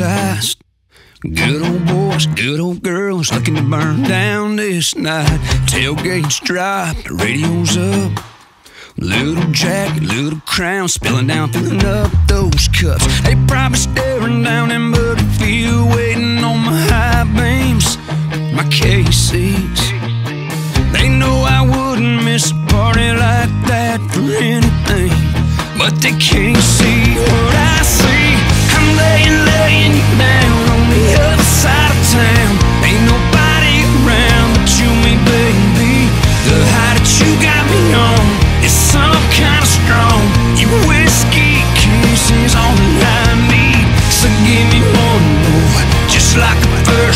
Good old boys, good old girls looking to burn down this night. Tailgates dropped, the radio's up. Little jacket, little crown, spilling down, filling up those cups. They probably staring down in muddy field, waiting on my high beams, my KCs. They know I wouldn't miss a party like that for anything, but they can't see what I see.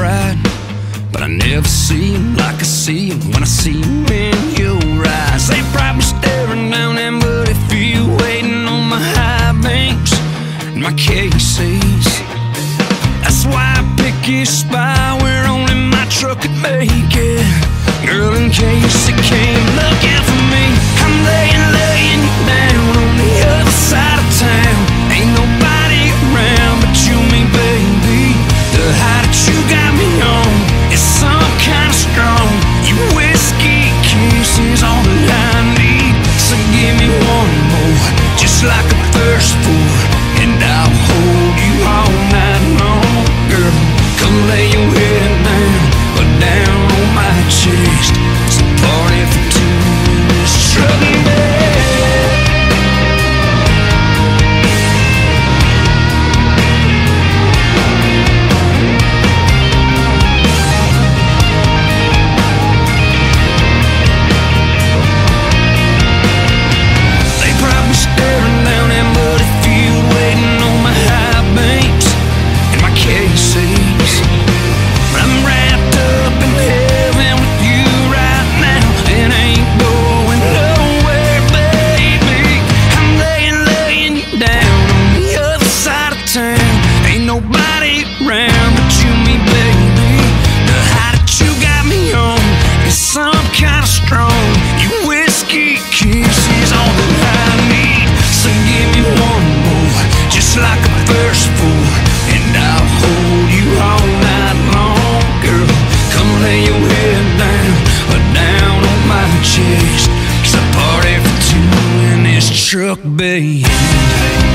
bright. But I never see 'em like I see 'em when I see 'em in your eyes. They probably staring down that muddy field, waiting on my high beams and my KCs. That's why I pick this spot where only my truck could make it. Girl, in case it came, looking for me. I'm laying, like the first four, and I'll hold you all night long, girl. Come lay your head down, or down on my chest. Chest. It's